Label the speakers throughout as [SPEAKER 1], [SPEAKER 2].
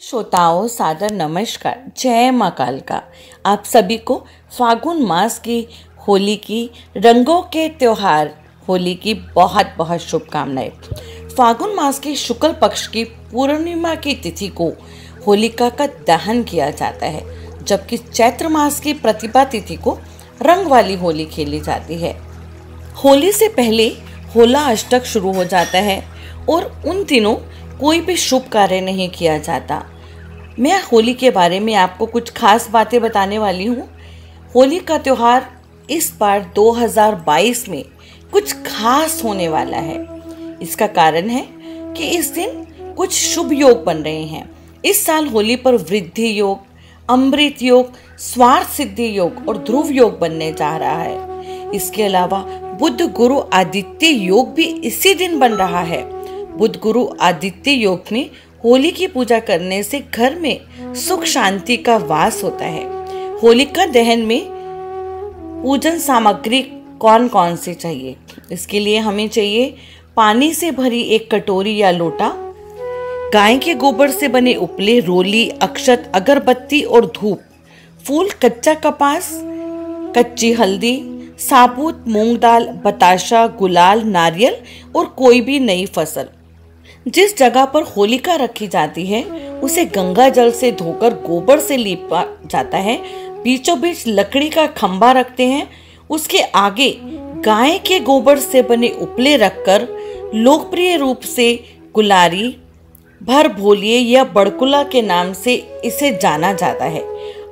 [SPEAKER 1] श्रोताओं, सादर नमस्कार। जय माँ काल का आप सभी को फागुन मास की, होली की, रंगों के त्योहार, होली की बहुत बहुत शुभकामनाएँ। फागुन मास के शुक्ल पक्ष की पूर्णिमा की तिथि को होलिका का दहन किया जाता है, जबकि चैत्र मास की प्रतिभा तिथि को रंग वाली होली खेली जाती है। होली से पहले होला अष्टक शुरू हो जाता है और उन दिनों कोई भी शुभ कार्य नहीं किया जाता। मैं होली के बारे में आपको कुछ खास बातें बताने वाली हूँ। होली का त्यौहार इस बार 2022 में कुछ खास होने वाला है। इसका कारण है कि इस दिन कुछ शुभ योग बन रहे हैं। इस साल होली पर वृद्धि योग, अमृत योग, स्वार्थ सिद्धि योग और ध्रुव योग बनने जा रहा है। इसके अलावा बुद्ध गुरु आदित्य योग भी इसी दिन बन रहा है। बुद्ध गुरु आदित्य योग में होली की पूजा करने से घर में सुख शांति का वास होता है। होलिका दहन में पूजन सामग्री कौन कौन से चाहिए? इसके लिए हमें चाहिए पानी से भरी एक कटोरी या लोटा, गाय के गोबर से बने उपले, रोली, अक्षत, अगरबत्ती और धूप, फूल कच्चा कपास, कच्ची हल्दी, साबुत, मूंग दाल, बताशा, गुलाल, नारियल और कोई भी नई फ़सल। जिस जगह पर होलिका रखी जाती है, उसे गंगा जल से धोकर गोबर से लीपा जाता है। बीचों बीच लकड़ी का खंबा रखते हैं। उसके आगे गाय के गोबर से बने उपले रखकर लोकप्रिय रूप से गुलारी, भर भोलिए या बड़कुला के नाम से इसे जाना जाता है।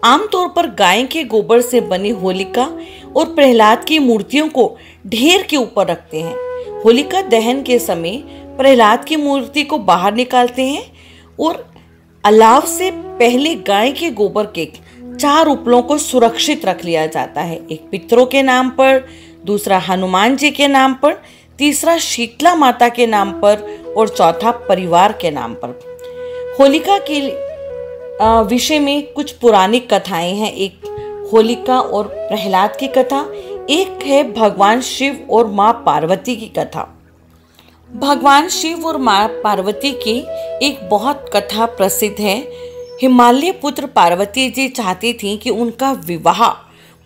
[SPEAKER 1] आमतौर पर गाय के गोबर से बनी होलिका और प्रहलाद की मूर्तियों को ढेर के ऊपर रखते हैं। होलिका दहन के समय प्रहलाद की मूर्ति को बाहर निकालते हैं और अलाव से पहले गाय के गोबर के चार उपलों को सुरक्षित रख लिया जाता है। एक पितरों के नाम पर, दूसरा हनुमान जी के नाम पर, तीसरा शीतला माता के नाम पर और चौथा परिवार के नाम पर। होलिका के विषय में कुछ पुरानी कथाएँ हैं। एक होलिका और प्रहलाद की कथा, एक है भगवान शिव और माँ पार्वती की कथा। भगवान शिव और माँ पार्वती की एक बहुत कथा प्रसिद्ध है। हिमालय पुत्र पार्वती जी चाहती थी कि उनका विवाह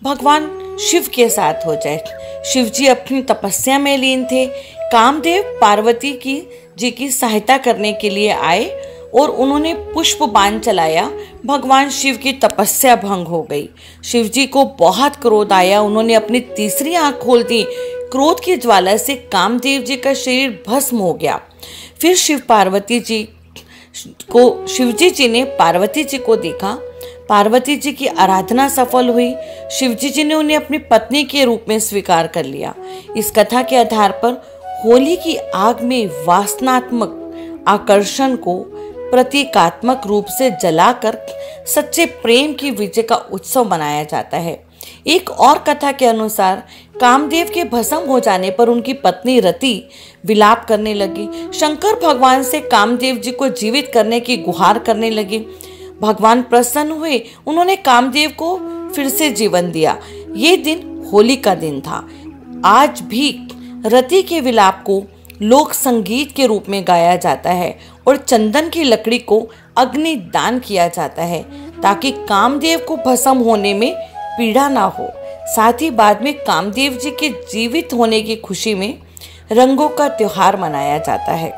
[SPEAKER 1] भगवान शिव के साथ हो जाए। शिव जी अपनी तपस्या में लीन थे। कामदेव पार्वती की जी की सहायता करने के लिए आए। और उन्होंने पुष्प बाण चलाया। भगवान शिव की तपस्या भंग हो गई। शिव जी को बहुत क्रोध आया। उन्होंने अपनी तीसरी आँख खोल दी। क्रोध की ज्वाला से कामदेव जी का शरीर भस्म हो गया। फिर शिव पार्वती जी को शिवजी जी ने पार्वती जी को देखा। पार्वती जी की आराधना सफल हुई। शिवजी जी ने उन्हें अपनी पत्नी के रूप में स्वीकार कर लिया। इस कथा के आधार पर होली की आग में वासनात्मक आकर्षण को प्रतीकात्मक रूप से जलाकर सच्चे प्रेम की विजय का उत्सव मनाया जाता है। एक और कथा के अनुसार, कामदेव के भस्म हो जाने पर उनकी पत्नी रति विलाप करने लगी। शंकर भगवान से कामदेव जी को जीवित करने की गुहार करने लगी। भगवान प्रसन्न हुए। उन्होंने कामदेव को फिर से जीवन दिया। ये दिन होली का दिन था। आज भी रति के विलाप को लोक संगीत के रूप में गाया जाता है। और चंदन की लकड़ी को अग्नि दान किया जाता है ताकि कामदेव को भस्म होने में पीड़ा ना हो। साथ ही बाद में कामदेव जी के जीवित होने की खुशी में रंगों का त्योहार मनाया जाता है।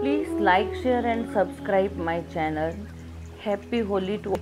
[SPEAKER 1] Please like share and subscribe my channel happy Holi to